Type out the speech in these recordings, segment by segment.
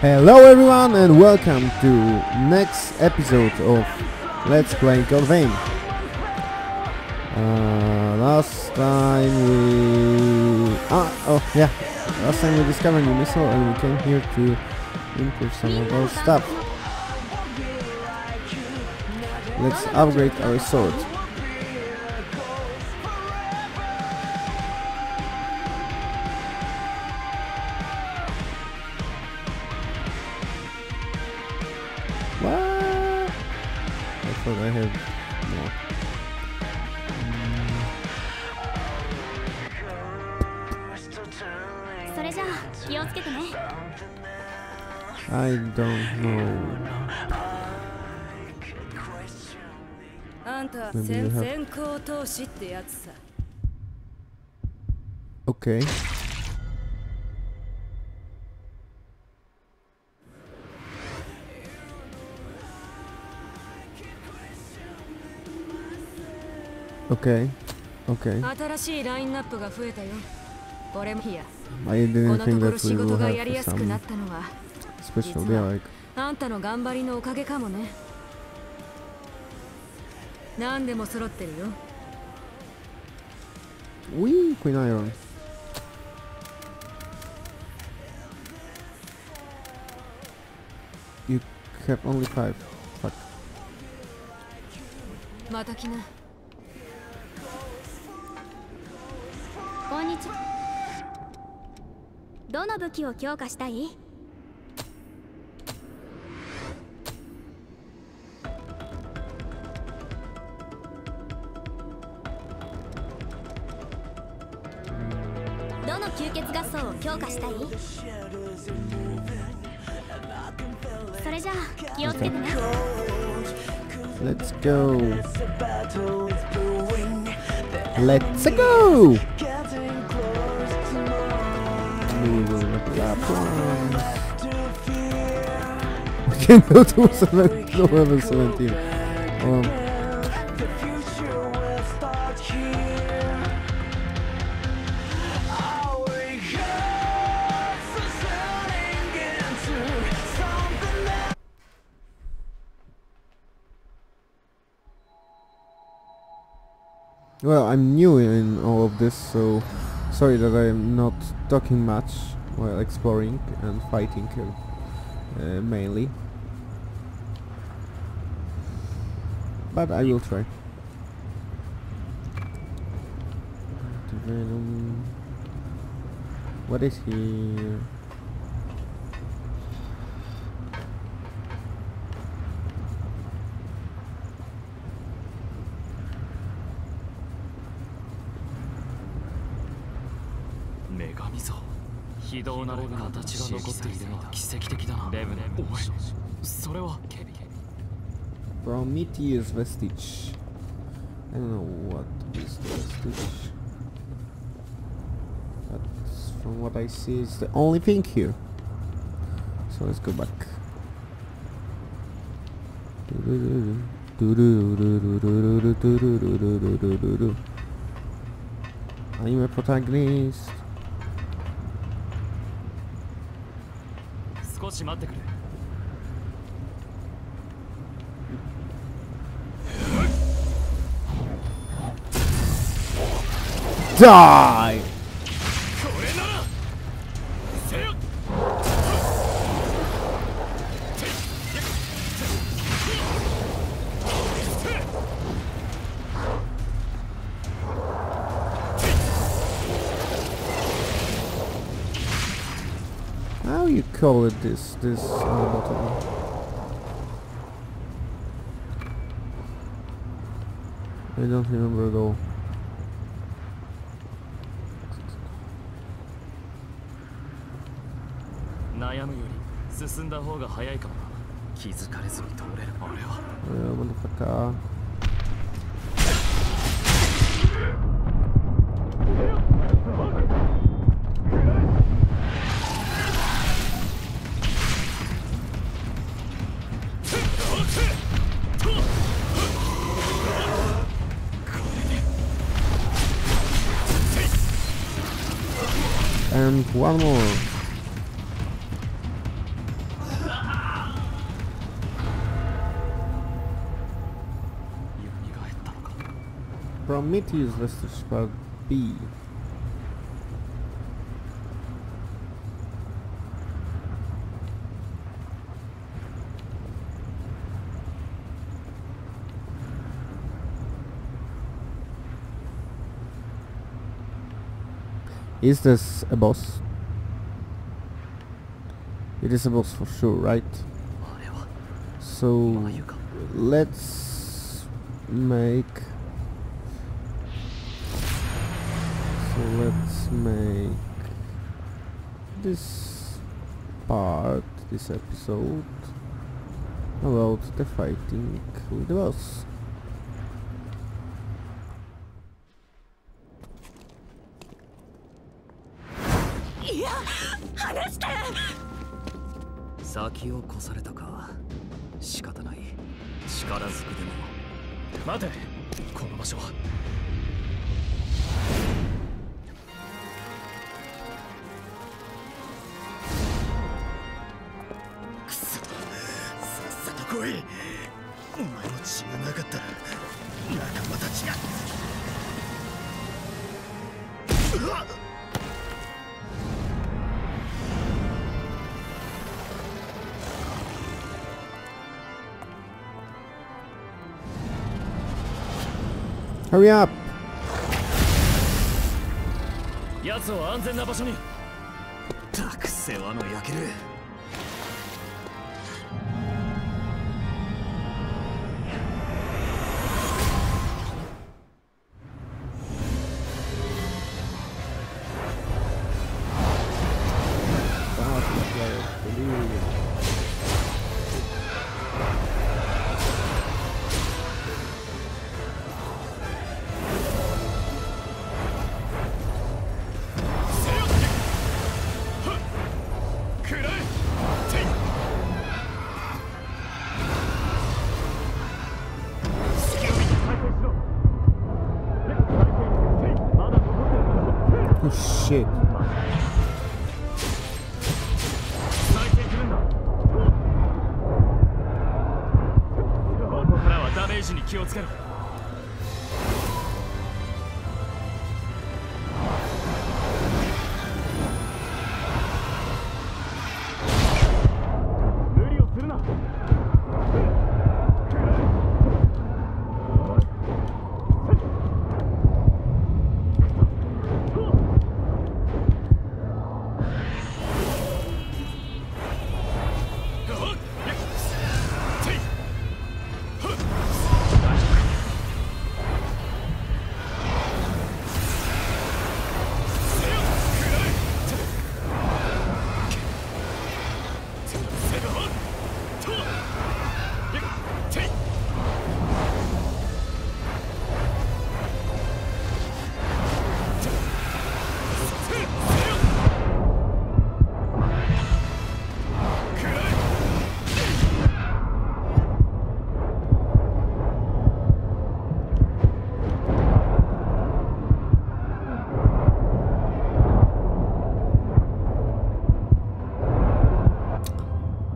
Hello everyone and welcome to next episode of Let's Play Vein. Uh, last time we... Ah, oh yeah. Last time we discovered new missile and we came here to improve some of our stuff. Let's upgrade our sword. 行投資ってやつさ Okay. Okay. Okay. 新しいラインナップが増えたよ俺もいやこのところ仕事がやりやすくなったのは実は.あんたの頑張りのおかげかもね何でも揃ってるよ Wee, Queen Iron. You have only five. Fuck. また来なこんにちはどの武器を強化したいどの吸血合奏を強化したい？それじゃあ気をつけてね。well, I'm new in all of this, so sorry that I'm not talking much while exploring and fighting uh, uh, mainly. But I will try. What is here?「非道なる形が残っているのは奇跡的だなレブネお前それは Prometheus vestige. I don't know what is the vestige. But from what I see, it's the only thing here. So let's go back. I'm a protagonist. しまってくれ Die! Call it this? This on the bottom? I don't remember at all. 悩む And one more. Prometheus, let's start B. Is this a boss? It is a boss for sure, right? So let's make so let's make this part, this episode about the fighting with the boss. 離して!」先を越されたか。仕方ない。力ずくでも。待て。この場所 hurry up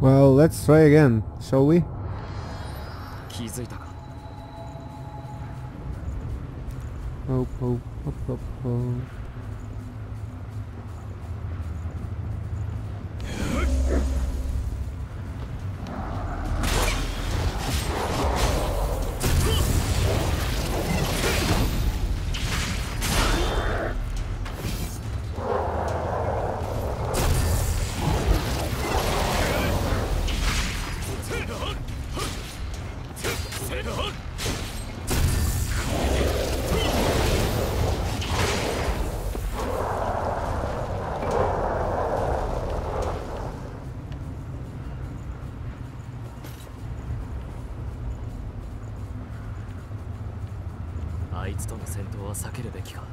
Well, let's try again, shall we? Oh, oh, oh, oh, oh. あいつとの戦闘は避けるべきか」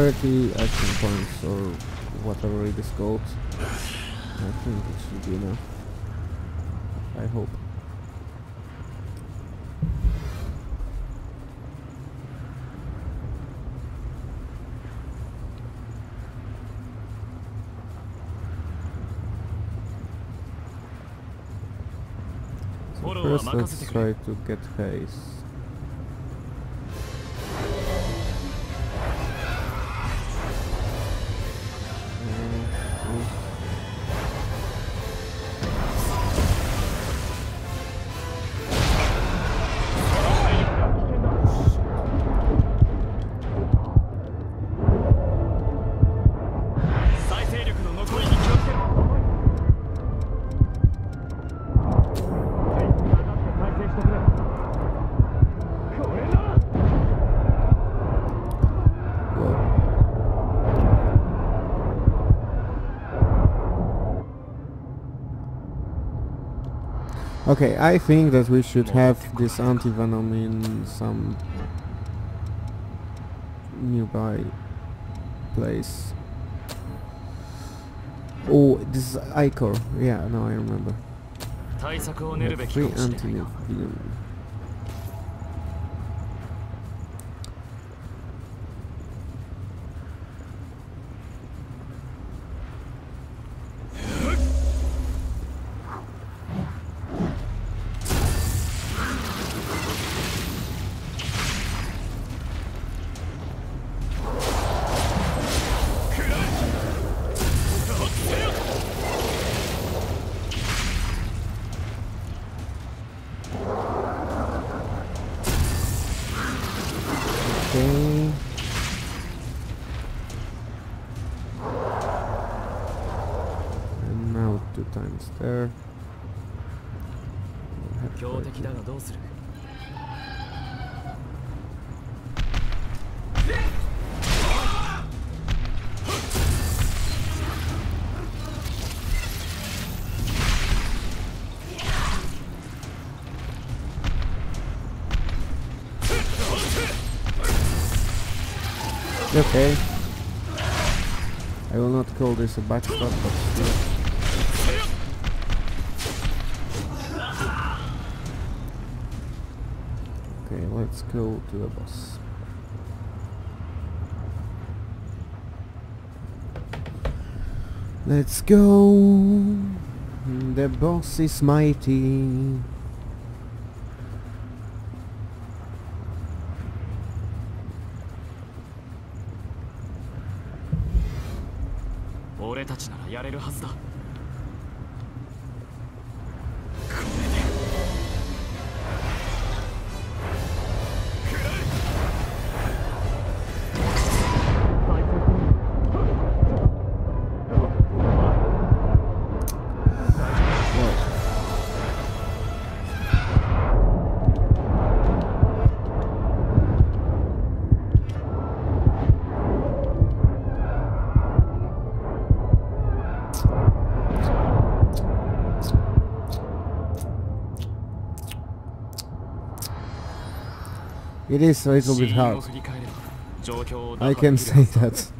Thirty action points or whatever it is called. I think it should be enough. I hope. Let's try to get haze. Okay, I think that we should have this anti-venom in some nearby place. Oh, this is Ichor. Yeah, now I remember. Three anti-venom. There. Okay. I will not call this a backstop. but still. Okay, let's go to the boss. Let's go. The boss is mighty. It is a little bit hard. I can say that.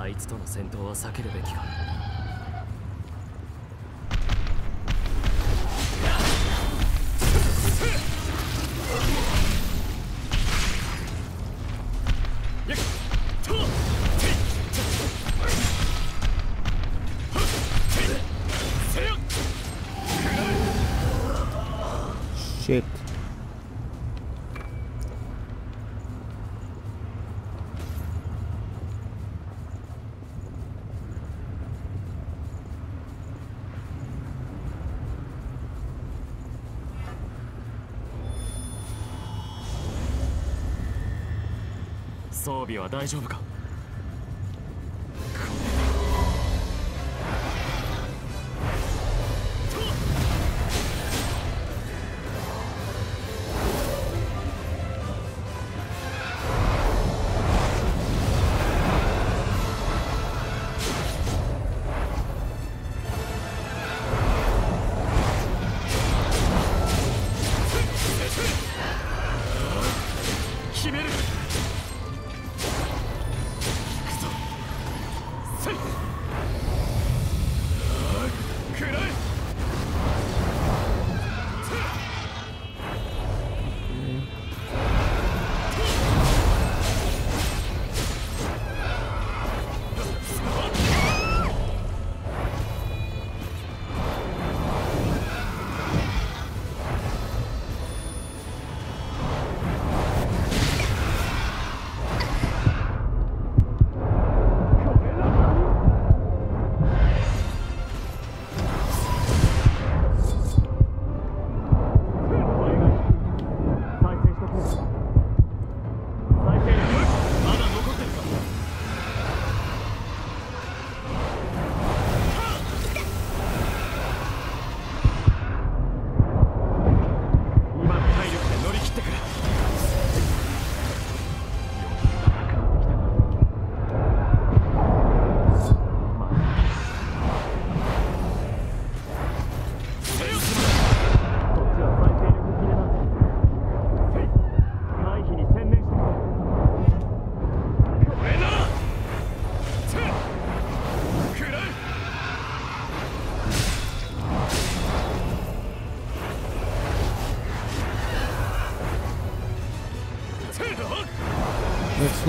あいつとの戦闘は避けるべきか。備は大丈夫か?」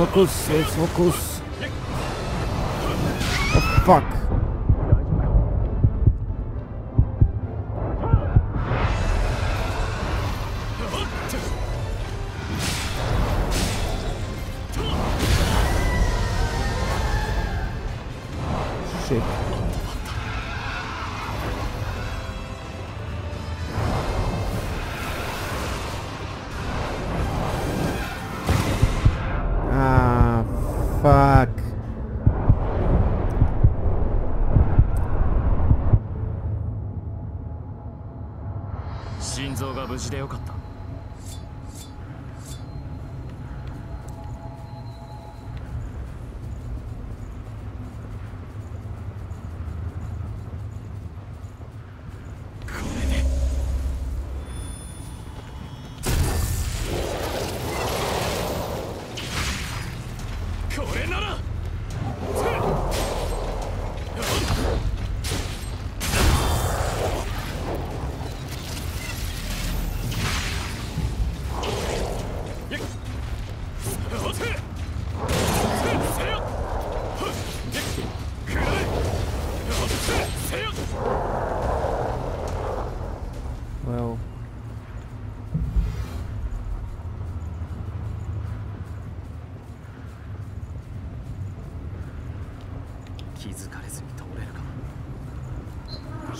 focus, let's focus. Oh fuck. 無事でよかっ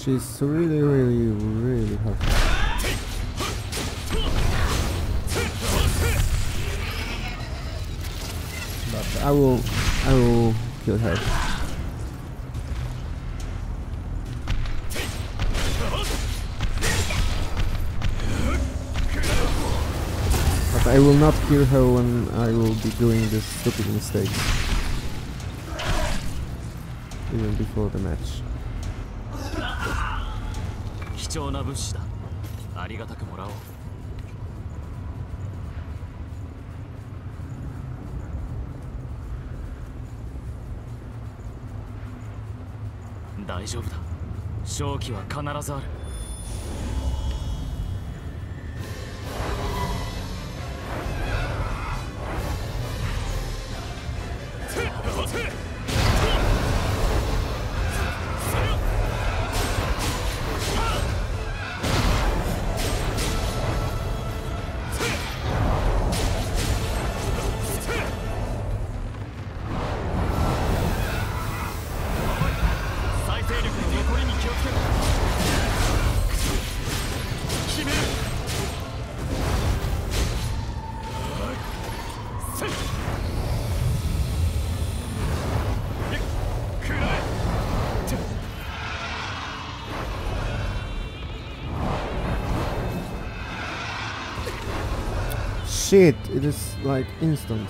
She's really, really, really. But I will, I will kill her. But I will not kill her when I will be doing this stupid mistake. Even before the match. 貴重な物資だ。ありがたくもらおう。大丈夫だ。勝機は必ずある。Shit! It is like instant.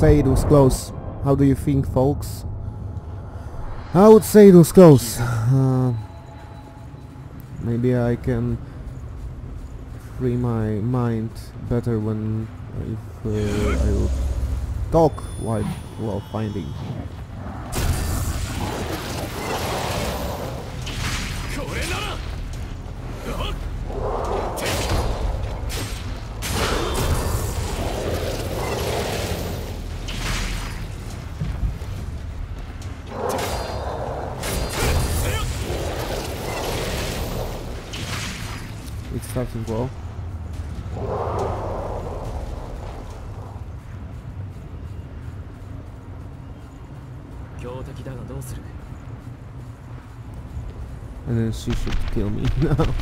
Say it was close. How do you think, folks? I would say it was close. Uh, maybe I can free my mind better when if uh, I would talk while while finding. stuff as well. And then she should kill me now.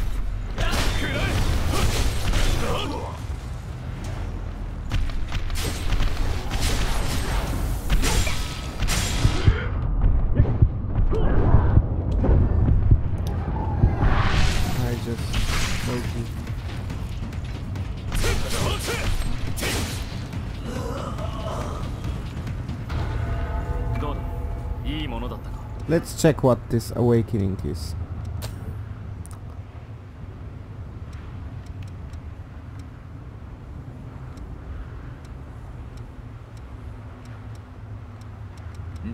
I just Let's check what this awakening is.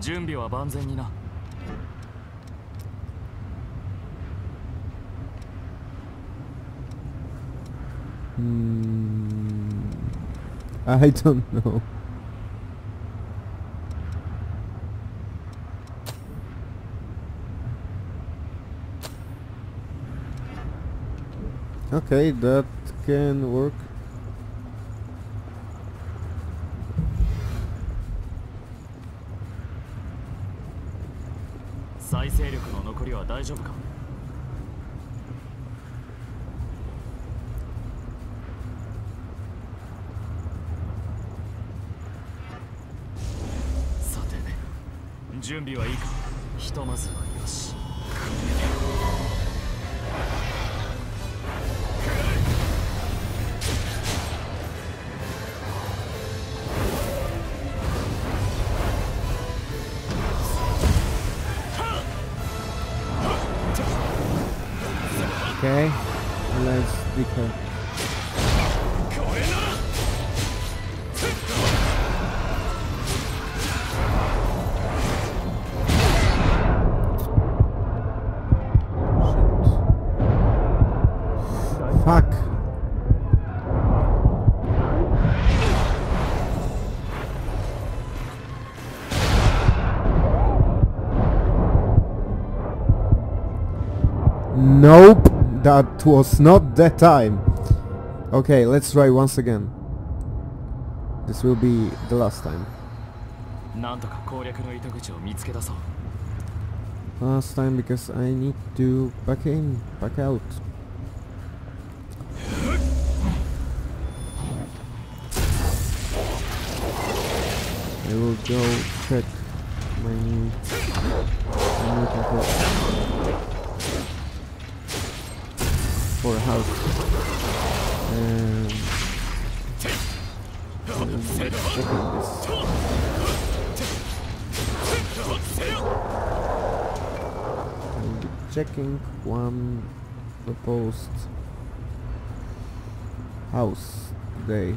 Junbi wa banzen ni na. Hmm, I don't know. Okay, that can work. 準備はいいか？ひとまずはよし Nope, that was not that time. Okay, let's try once again. This will be the last time. Last time because I need to back in, back out. I will go check my new, for a house. Um, this. I'll be checking one proposed house today.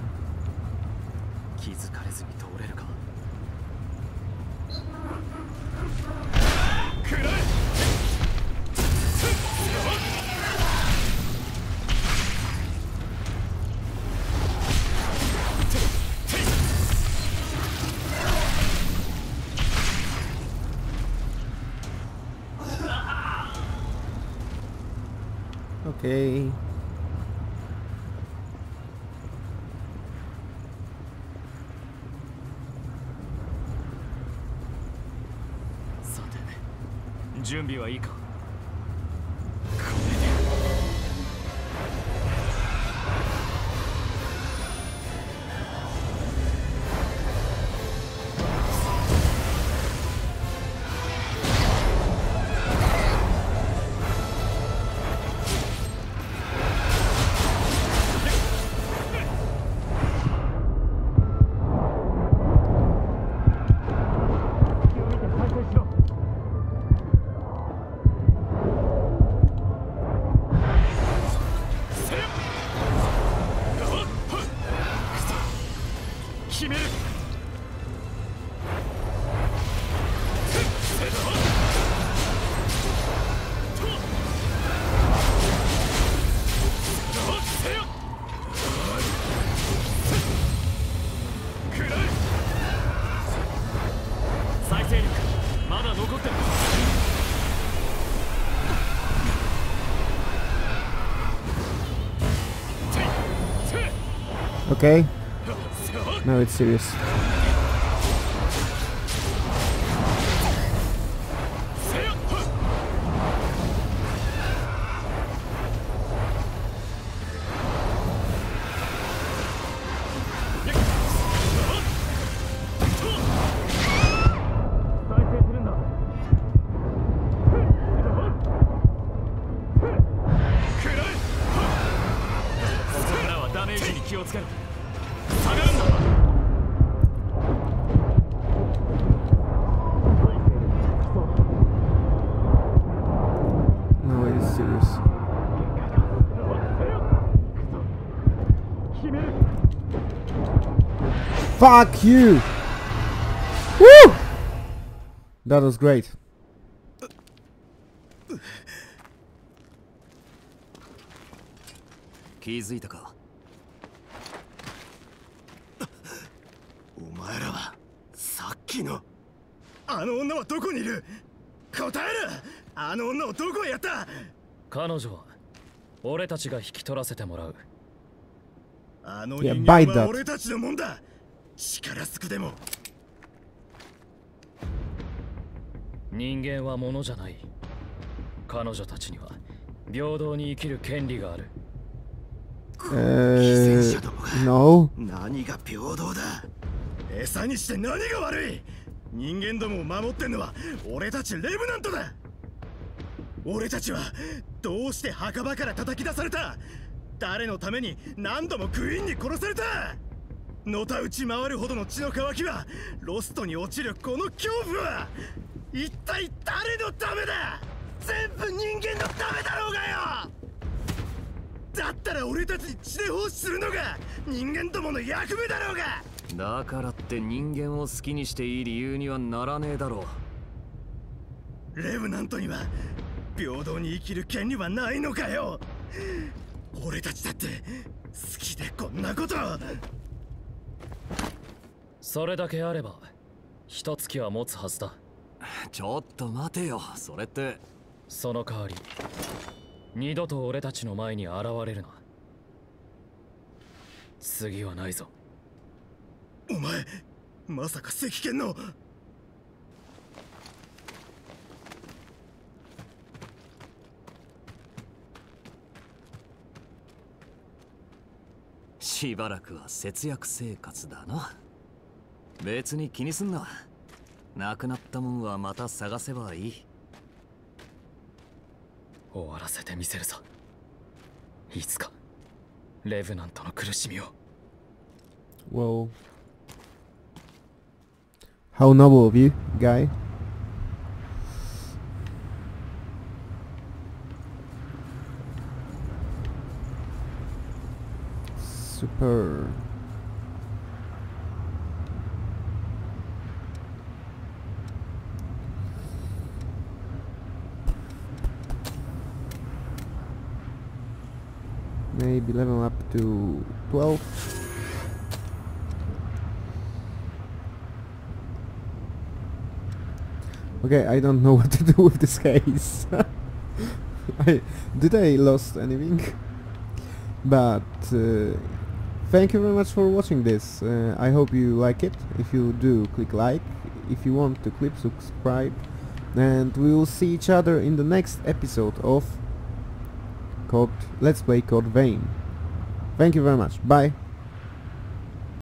備はいいか。Okay. Now it's serious. Fuck you! Woo! That was great. 気づいたかお前らはさっきのあの女はどこにいる答えるあの女をどこへやった彼女は俺たちが引き取らせてもらうあの人間は俺たちのもんだ力ずくでも。人間は物じゃない。彼女たちには平等に生きる権利がある。Uh, no？何が平等だ。餌にして何が悪い。人間どもを守ってんのは俺たちレブナントだ。俺たちはどうして墓場から叩き出された。誰のために何度もクイーンに殺されたのたうち回るほどの血の乾きはロストに落ちるこの恐怖は一体誰のためだ？全部人間のためだろうがよ！だったら俺たちに血で奉仕するのが人間どもの役目だろうが！だからって人間を好きにしていい理由にはならねえだろレブナントには平等に生きる権利はないのかよ！俺たちだって好きでこんなことをそれだけあれば一月は持つはずだ。ちょっと待てよそれって。その代わり二度と俺たちの前に現れるな。次はないぞ。お前まさか赤剣の。しばらくは節約生活だな別に気にすんななくなったもんはまた探せばいい終わらせてみせるさいつかレブナントの苦しみを Well, how noble of you, guy. Super. Maybe level up to 12. Okay, I don't know what to do with this case. I, did I lost anything? But uh, thank you very much for watching this. Uh, I hope you like it. If you do, click like. If you want to click subscribe. And we will see each other in the next episode of Code Let's Play Code Vein. Thank you very much. Bye.